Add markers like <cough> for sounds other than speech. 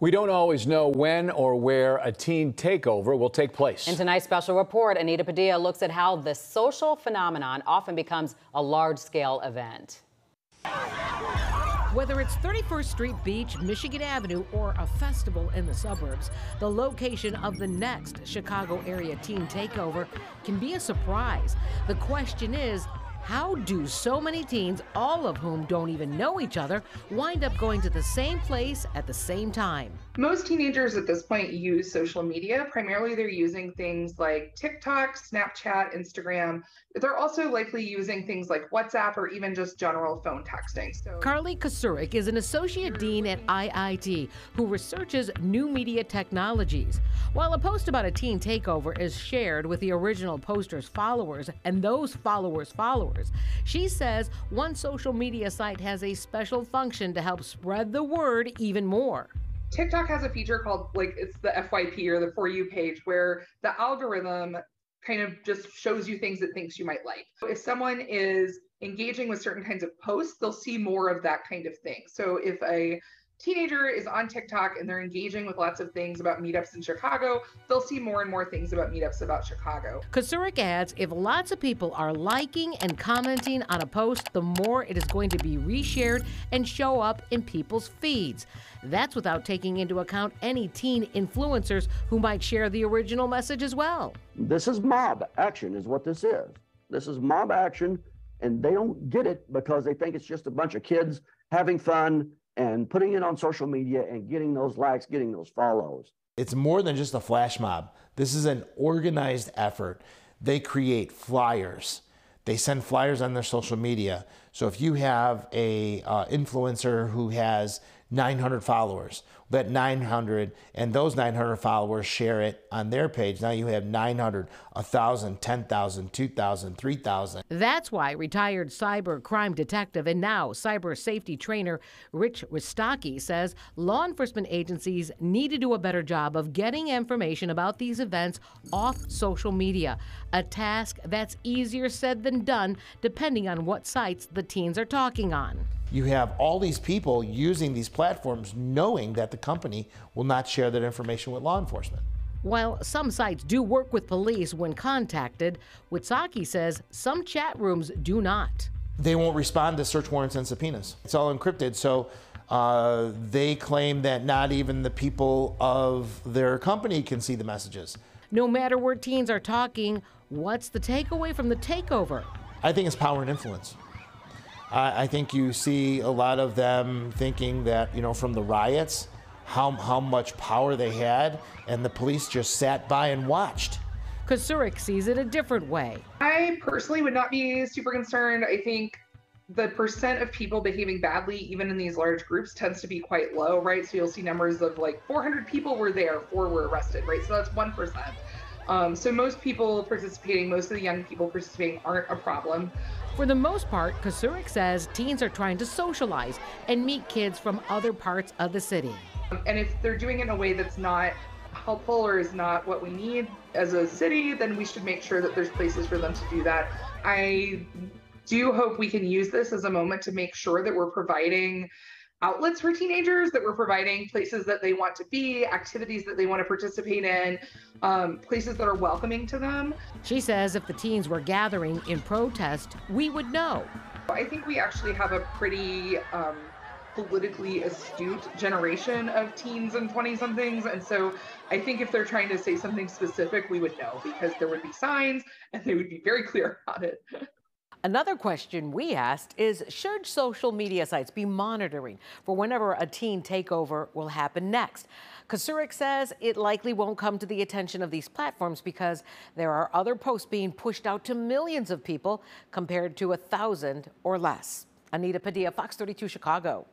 We don't always know when or where a teen takeover will take place. In tonight's special report, Anita Padilla looks at how the social phenomenon often becomes a large scale event. Whether it's 31st Street Beach, Michigan Avenue, or a festival in the suburbs, the location of the next Chicago area teen takeover can be a surprise. The question is, how do so many teens, all of whom don't even know each other, wind up going to the same place at the same time? Most teenagers at this point use social media. Primarily, they're using things like TikTok, Snapchat, Instagram. They're also likely using things like WhatsApp or even just general phone texting. So, Carly Kocurek is an associate dean at IIT who researches new media technologies. While a post about a teen takeover is shared with the original poster's followers and those followers' followers, she says one social media site has a special function to help spread the word even more. TikTok has a feature called like it's the FYP or the For You page where the algorithm kind of just shows you things it thinks you might like. If someone is engaging with certain kinds of posts, they'll see more of that kind of thing. So if a teenager is on TikTok and they're engaging with lots of things about meetups in Chicago, they'll see more and more things about meetups about Chicago. Kocurek adds if lots of people are liking and commenting on a post, the more it is going to be reshared and show up in people's feeds. That's without taking into account any teen influencers who might share the original message as well. This is mob action, is what this is. This is mob action, and they don't get it because they think it's just a bunch of kids having fun and putting it on social media and getting those likes, getting those follows. It's more than just a flash mob. This is an organized effort. They create flyers. They send flyers on their social media. So if you have a uh, influencer who has 900 followers. That 900 and those 900 followers share it on their page. Now you have 900, 1,000, 10,000, 2,000, 3,000. That's why retired cyber crime detective and now cyber safety trainer Rich Wistocki says law enforcement agencies need to do a better job of getting information about these events off social media, a task that's easier said than done depending on what sites the teens are talking on you have all these people using these platforms knowing that the company will not share that information with law enforcement. While some sites do work with police when contacted, Wistocki says some chat rooms do not. They won't respond to search warrants and subpoenas. It's all encrypted, so uh, they claim that not even the people of their company can see the messages. No matter where teens are talking, what's the takeaway from the takeover? I think it's power and influence. I, I think you see a lot of them thinking that, you know, from the riots, how, how much power they had, and the police just sat by and watched. Kocurek sees it a different way. I personally would not be super concerned. I think the percent of people behaving badly, even in these large groups, tends to be quite low, right? So you'll see numbers of like 400 people were there, four were arrested, right? So that's 1%. Um, so most people participating, most of the young people participating aren't a problem. For the most part, Kocurek says teens are trying to socialize and meet kids from other parts of the city. And if they're doing it in a way that's not helpful or is not what we need as a city, then we should make sure that there's places for them to do that. I do hope we can use this as a moment to make sure that we're providing outlets for teenagers that we're providing places that they want to be activities that they want to participate in um, places that are welcoming to them. She says if the teens were gathering in protest we would know. I think we actually have a pretty um, politically astute generation of teens and 20 somethings and so i think if they're trying to say something specific we would know because there would be signs and they would be very clear about it <laughs> Another question we asked is should social media sites be monitoring for whenever a teen takeover will happen next? Kocurek says it likely won't come to the attention of these platforms because there are other posts being pushed out to millions of people compared to a thousand or less. Anita Padilla, Fox 32 Chicago.